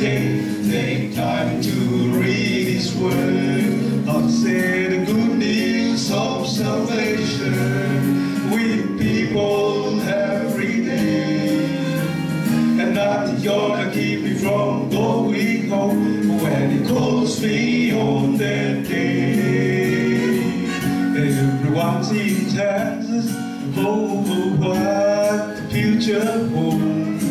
take time to read His Word. I'll say the good news of salvation with people every day. And nothing gonna keep me from going home when He calls me on that day. Everyone's in chances the future holds.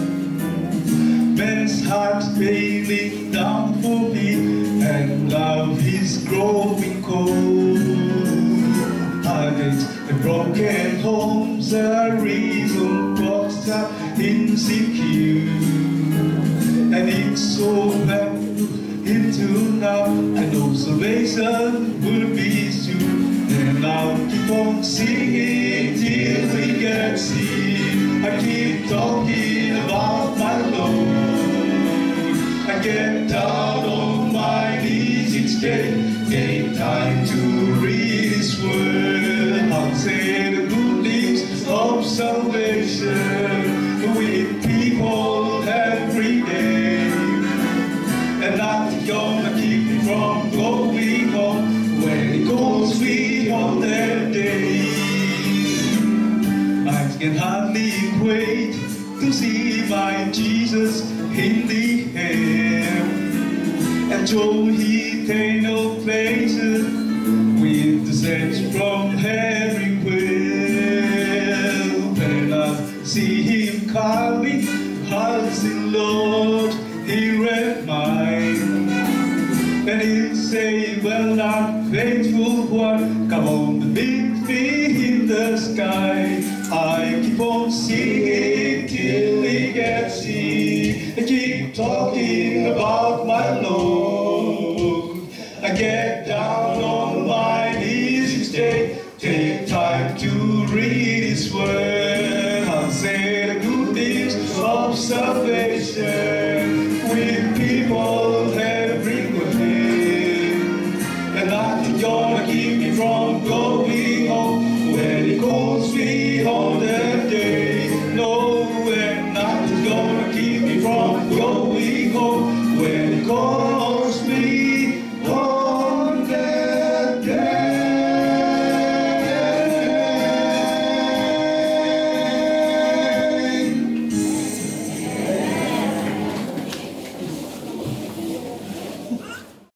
Men's hearts failing down for me, and love is growing cold. Heartaches and broken homes are reason folks are insecure, and it's so bad into now. I know salvation will be soon, and I'll keep on singing talking about my Lord. I get down on my knees each day, take time to read His Word. I'll say the good news of salvation with people every day. And nothing gonna hardly wait to see my Jesus in the air and show eternal places with the saints from everywhere. When I see Him coming, I'll sing, Lord, And he'll say, well done, faithful one, come on meet me in the sky. I keep on singing till he gets here. I keep talking about my Lord. I get down on my knees each day, take time to read his word. I'll say the good news of salvation